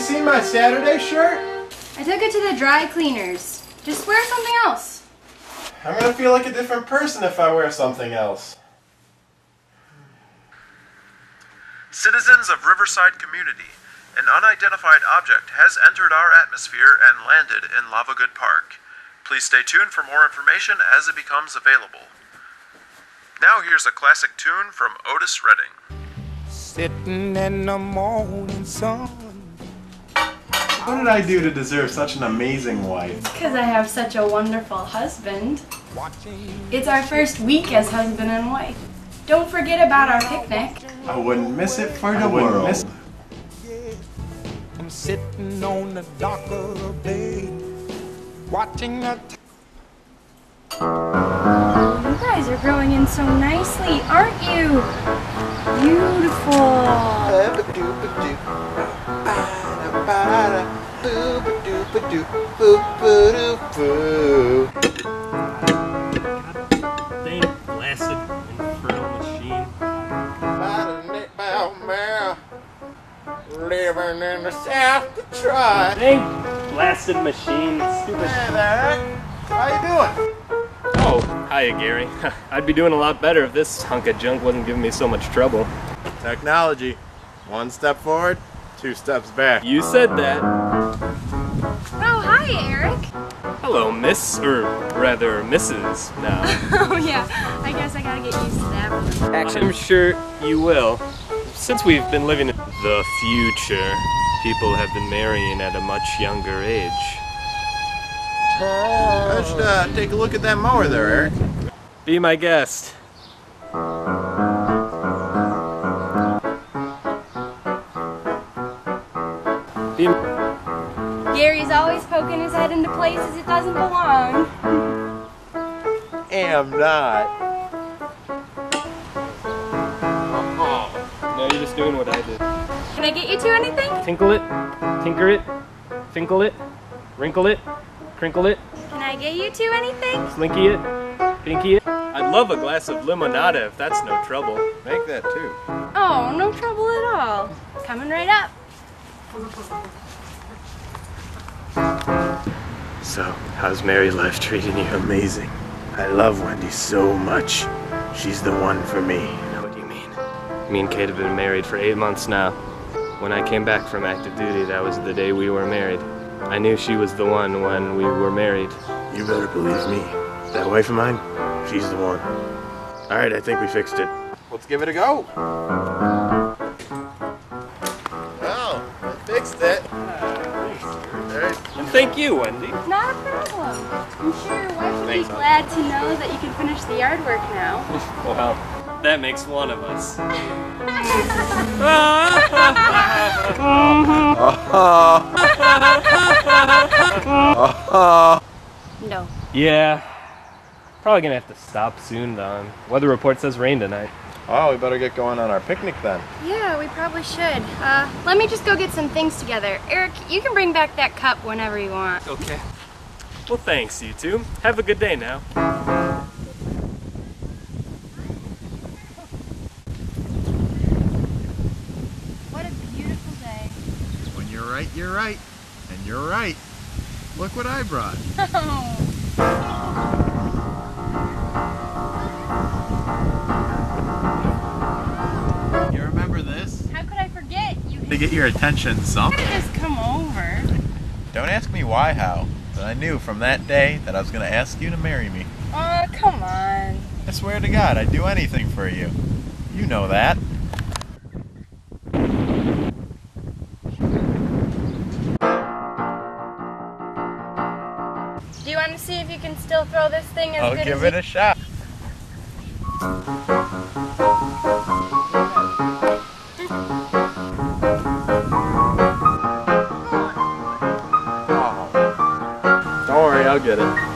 seen my Saturday shirt? I took it to the dry cleaners. Just wear something else. I'm gonna feel like a different person if I wear something else. Citizens of Riverside Community, an unidentified object has entered our atmosphere and landed in Lavagood Park. Please stay tuned for more information as it becomes available. Now here's a classic tune from Otis Redding. Sitting in the morning sun. What did I do to deserve such an amazing wife? Because I have such a wonderful husband. It's our first week as husband and wife. Don't forget about our picnic. I wouldn't miss it for the I world. miss- I'm sitting on the dock of the bay, watching the You guys are growing in so nicely, aren't you? Beautiful. Dang blasted infernal machine. Living in the South Detroit. Dang blasted machine. Stupid. Hey there. How you doing? Hiya, Gary. I'd be doing a lot better if this hunk of junk wasn't giving me so much trouble. Technology. One step forward, two steps back. You said that. Oh, hi, Eric. Hello, Miss, or rather, Mrs. Now. Oh, yeah. I guess I gotta get used to that one. I'm sure you will. Since we've been living in the future, people have been marrying at a much younger age. I should uh, take a look at that mower there, Eric. Be my guest. Be Gary's always poking his head into places it doesn't belong. Am not. no, you're just doing what I did. Can I get you to anything? Tinkle it, tinker it, finkle it, wrinkle it, crinkle it, Can I get you two anything? slinky it, pinky it. I'd love a glass of limonada if that's no trouble. Make that too. Oh, no trouble at all. Coming right up. So, how's married life treating you? Amazing. I love Wendy so much. She's the one for me. Know What do you mean? Me and Kate have been married for eight months now. When I came back from active duty, that was the day we were married. I knew she was the one when we were married. You better believe me. That wife of mine, she's the one. Alright, I think we fixed it. Let's give it a go. Oh, I fixed it. And thank you, Wendy. Not a problem. I'm sure your wife will be glad to know that you can finish the yard work now. Well, that makes one of us. No. Yeah. Probably gonna have to stop soon, Don. Weather report says rain tonight. Oh, we better get going on our picnic then. Yeah, we probably should. Uh, let me just go get some things together. Eric, you can bring back that cup whenever you want. Okay. Well, thanks, you two. Have a good day now. What a beautiful day. When you're right. And you're right. Look what I brought. You remember this? How could I forget? You To get your attention, some. just come over. Don't ask me why, how. But I knew from that day that I was going to ask you to marry me. Oh, come on. I swear to God, I'd do anything for you. You know that. See if you can still throw this thing as I'll good give as it a shot. Don't worry, I'll get it.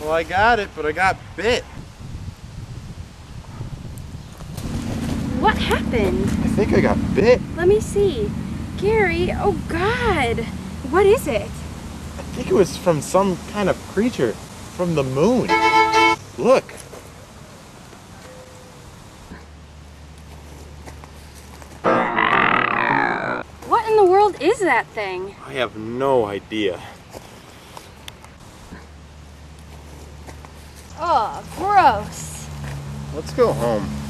Well, I got it, but I got bit. What happened? I think I got bit. Let me see. Gary, oh God. What is it? I think it was from some kind of creature from the moon. Look. What in the world is that thing? I have no idea. Oh, gross. Let's go home.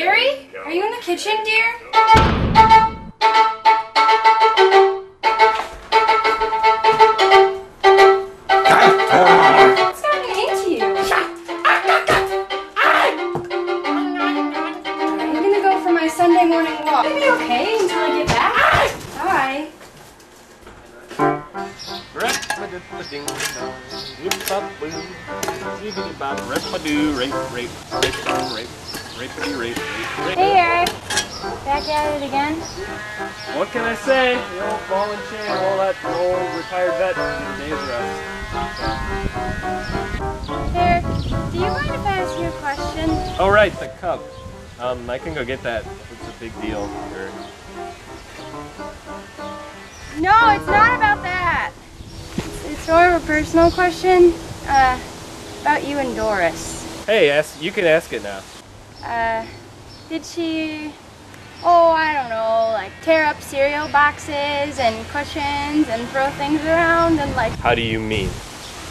Gary, are you in the kitchen, dear? What's gotten into you? I'm gonna go for my Sunday morning walk. Gonna be okay until I get back. Bye. Hey, Eric. Back at it again? What can I say? The old ball and chain, all that old retired vet, day's rest. Eric, do you mind if I ask you a question? Oh right, the cup. Um, I can go get that. It's a big deal. Or, No, it's not about that. It's, more of a personal question. Uh, about you and Doris. hey, ask. You can ask it now. Uh, did she, oh, I don't know, like tear up cereal boxes and cushions and throw things around and like, How do you mean?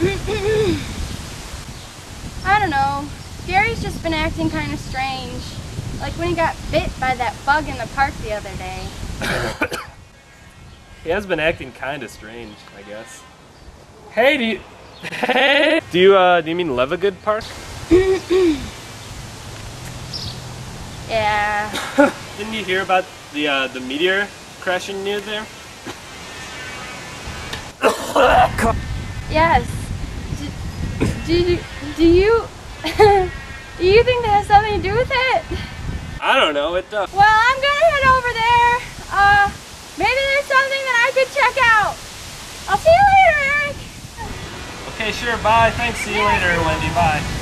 I don't know. Gary's just been acting kind of strange. Like when he got bit by that bug in the park the other day. He has been acting kind of strange, I guess. Hey, do you? Hey, do you? Uh, do you mean Levagood Park? Yeah. Didn't you hear about the uh, the meteor crashing near there? Yes. Do, do you do you do you think that has something to do with it? I don't know. It does. Well, I'm gonna head over there. Uh, maybe there's something that I could check out. I'll see you later, Eric. Okay, sure. Bye. Thanks. See you later, Wendy. Bye.